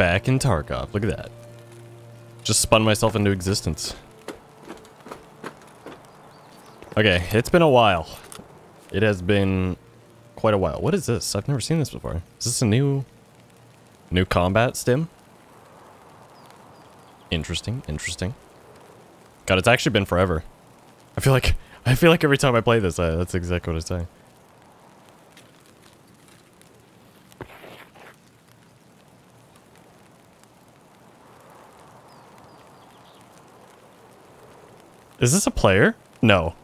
back in Tarkov. Look at that. Just spun myself into existence. Okay, it's been a while. It has been quite a while. What is this? I've never seen this before. Is this a new... New combat stim? Interesting, interesting. God, it's actually been forever. I feel like... I feel like every time I play this, I, that's exactly what I say. Is this a player? No.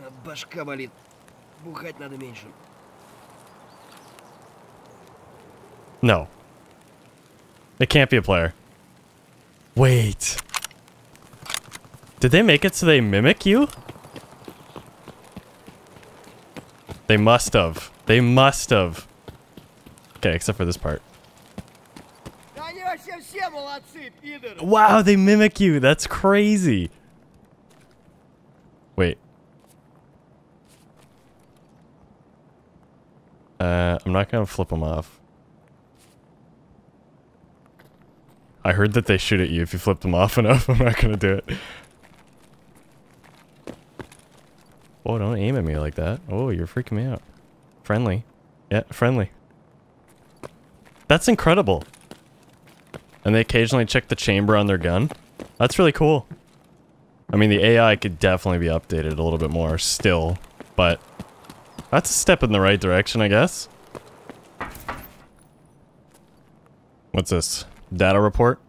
А, Башка болит. Бухать надо меньше. No. It can't be a player. Wait. Did they make it so they mimic you? They must have. They must have. Okay, except for this part. Wow, they mimic you. That's crazy. Wait. Uh, I'm not gonna flip them off. I heard that they shoot at you if you flip them off enough. I'm not gonna do it. Oh, don't aim at me like that. Oh, you're freaking me out. Friendly. Yeah, friendly. That's incredible. And they occasionally check the chamber on their gun. That's really cool. I mean, the AI could definitely be updated a little bit more still, but that's a step in the right direction, I guess. What's this? Data report?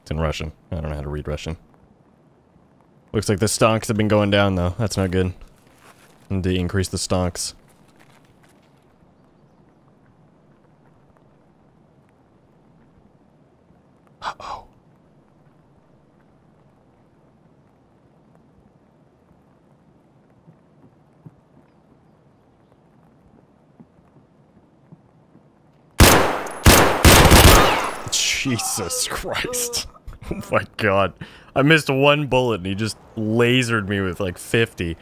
It's in Russian. I don't know how to read Russian. Looks like the stonks have been going down, though. That's not good. Need to increase the stonks. Jesus Christ. Oh my god. I missed one bullet and he just lasered me with like 50.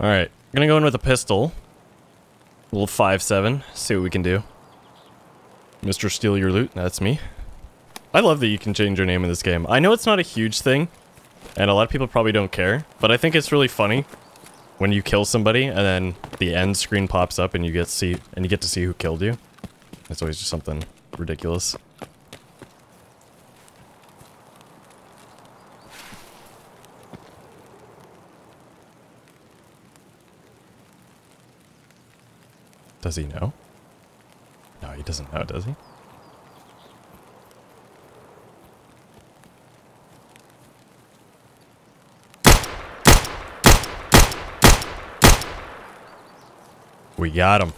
Alright. I'm gonna go in with a pistol. A little 5-7. See what we can do. Mr. Steal Your Loot, that's me. I love that you can change your name in this game. I know it's not a huge thing, and a lot of people probably don't care, but I think it's really funny when you kill somebody and then the end screen pops up and you get see and you get to see who killed you. It's always just something ridiculous. Does he know? No, he doesn't know, does he? We got him.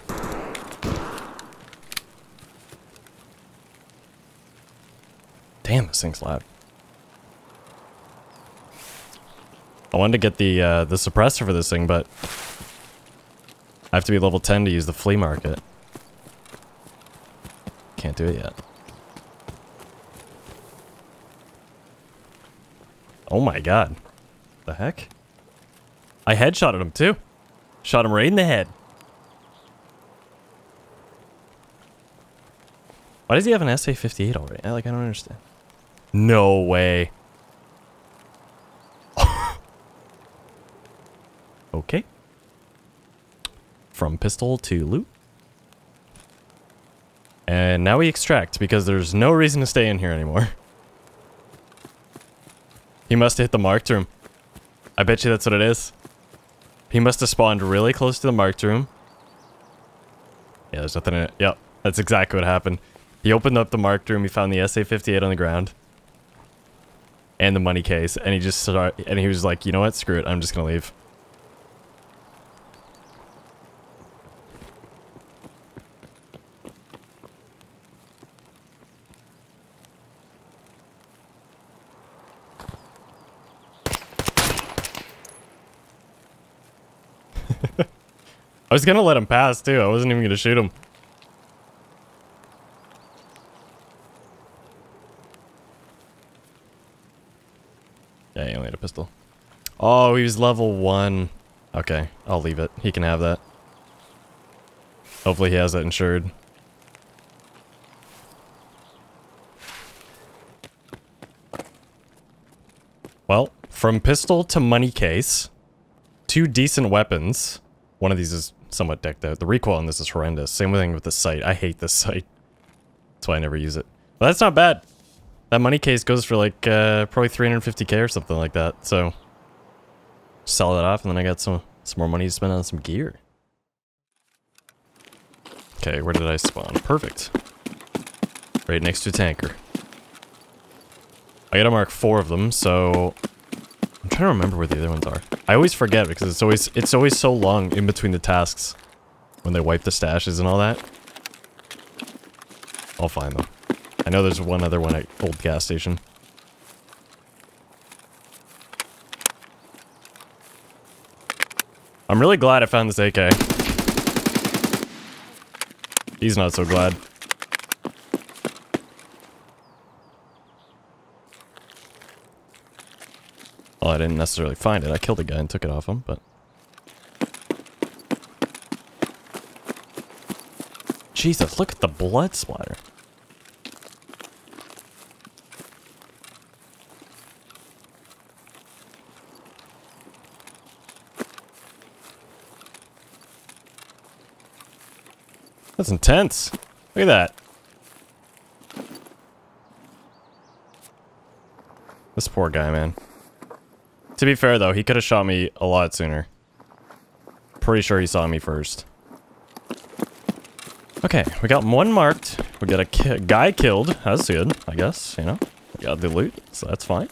Damn, this thing's loud. I wanted to get the uh, the suppressor for this thing, but I have to be level 10 to use the flea market. Can't do it yet. Oh my god. The heck? I headshotted him too. Shot him right in the head. Why does he have an SA-58 already? Like, I don't understand. No way. okay. From pistol to loot. And now we extract because there's no reason to stay in here anymore. He must have hit the marked room. I bet you that's what it is. He must have spawned really close to the marked room. Yeah, there's nothing in it. Yep, that's exactly what happened. He opened up the marked room, he found the SA-58 on the ground. And the money case, and he just started, and he was like, you know what, screw it, I'm just gonna leave. I was gonna let him pass too. I wasn't even gonna shoot him. Yeah, he only had a pistol. Oh, he was level one. Okay, I'll leave it. He can have that. Hopefully he has that insured. Well, from pistol to money case, two decent weapons. One of these is somewhat decked out. The recoil on this is horrendous. Same thing with the sight. I hate this sight. That's why I never use it. But that's not bad. That money case goes for like uh, probably 350k or something like that. So sell that off and then I got some some more money to spend on some gear. Okay, where did I spawn? Perfect. Right next to a tanker. I gotta mark four of them, so I'm trying to remember where the other ones are. I always forget because it's always it's always so long in between the tasks when they wipe the stashes and all that. I'll find them. I know there's one other one at old gas station. I'm really glad I found this AK. He's not so glad. Well, I didn't necessarily find it. I killed a guy and took it off him, but... Jesus, look at the blood splatter. That's intense. Look at that. This poor guy, man. To be fair, though, he could have shot me a lot sooner. Pretty sure he saw me first. Okay, we got one marked. We got a ki guy killed. That's good, I guess, you know? We got the loot, so that's fine.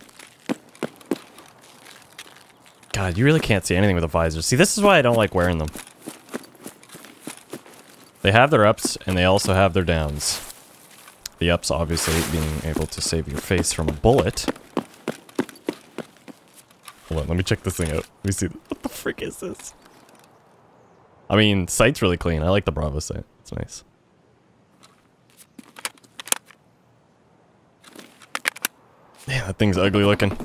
God, you really can't see anything with a visor. See, this is why I don't like wearing them. They have their ups, and they also have their downs. The ups, obviously, being able to save your face from a bullet. Hold on, let me check this thing out. Let me see. What the frick is this? I mean, sight's really clean. I like the Bravo sight. It's nice. Yeah, that thing's ugly looking.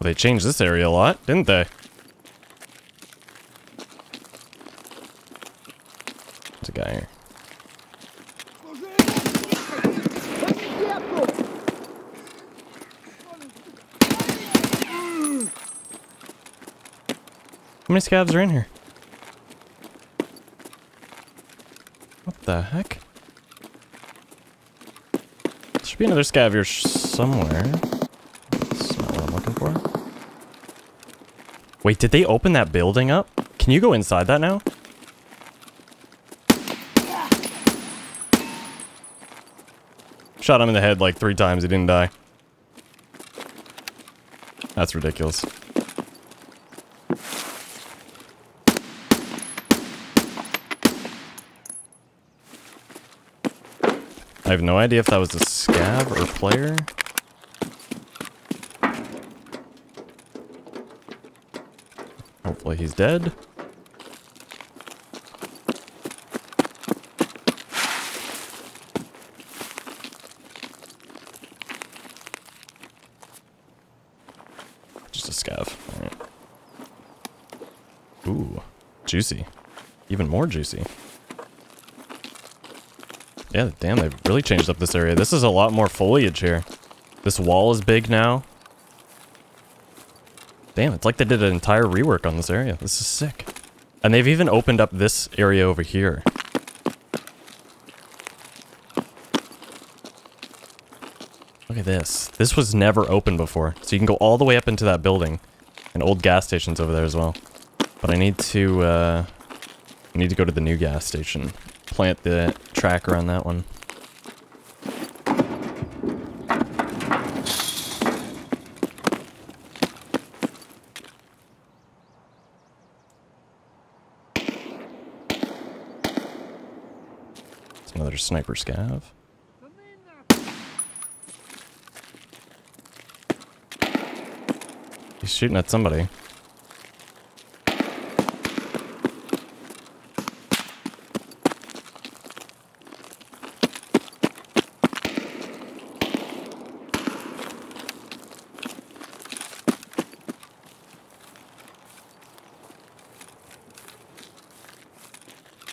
They changed this area a lot, didn't they? There's a guy here. How many scavs are in here? What the heck? There should be another scav here somewhere. That's not what I'm looking for. Wait, did they open that building up? Can you go inside that now? Shot him in the head like three times, he didn't die. That's ridiculous. I have no idea if that was a scav or player. Hopefully he's dead. Just a scav. Ooh. Juicy. Even more juicy. Yeah, damn, they've really changed up this area. This is a lot more foliage here. This wall is big now. Damn, it's like they did an entire rework on this area. This is sick. And they've even opened up this area over here. Look at this. This was never open before. So you can go all the way up into that building. And old gas stations over there as well. But I need to, uh... I need to go to the new gas station. Plant the tracker on that one. Another sniper scav. He's shooting at somebody.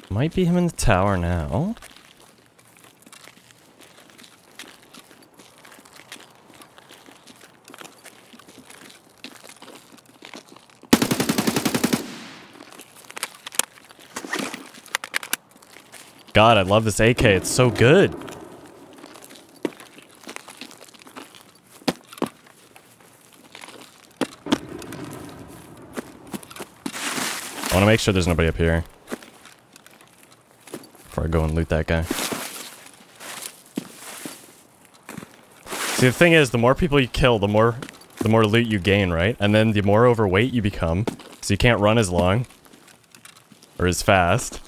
Might be him in the tower now. God, I love this AK. It's so good. I want to make sure there's nobody up here. Before I go and loot that guy. See, the thing is, the more people you kill, the more the more loot you gain, right? And then the more overweight you become, so you can't run as long or as fast.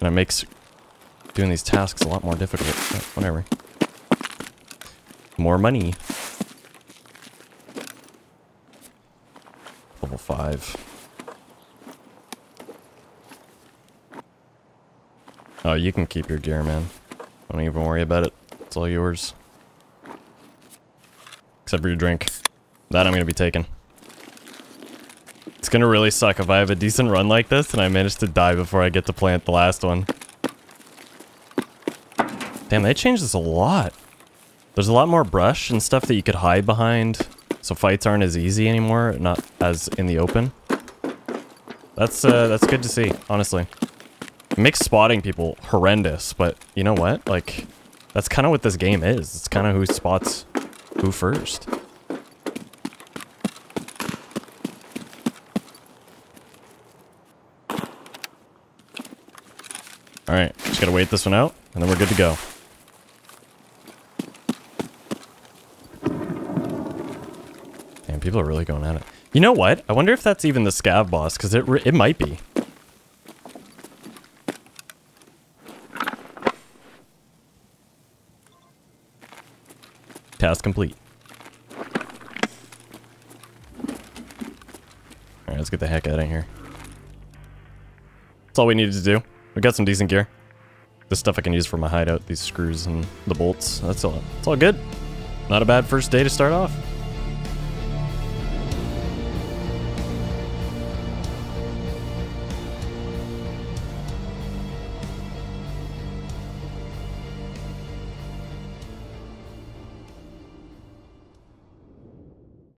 And it makes doing these tasks a lot more difficult. But whatever. More money. Level 5. Oh, you can keep your gear, man. Don't even worry about it. It's all yours. Except for your drink. That I'm gonna be taking. It's gonna really suck if I have a decent run like this and I manage to die before I get to plant the last one. Damn, they changed this a lot. There's a lot more brush and stuff that you could hide behind, so fights aren't as easy anymore, not as in the open. That's, uh, that's good to see, honestly. It makes spotting people horrendous, but you know what? Like, that's kind of what this game is. It's kind of who spots who first. Alright, just gotta wait this one out, and then we're good to go. People are really going at it. You know what? I wonder if that's even the scav boss, because it, it might be. Task complete. Alright, let's get the heck out of here. That's all we needed to do. We got some decent gear. This stuff I can use for my hideout, these screws and the bolts. That's all. It's all good. Not a bad first day to start off.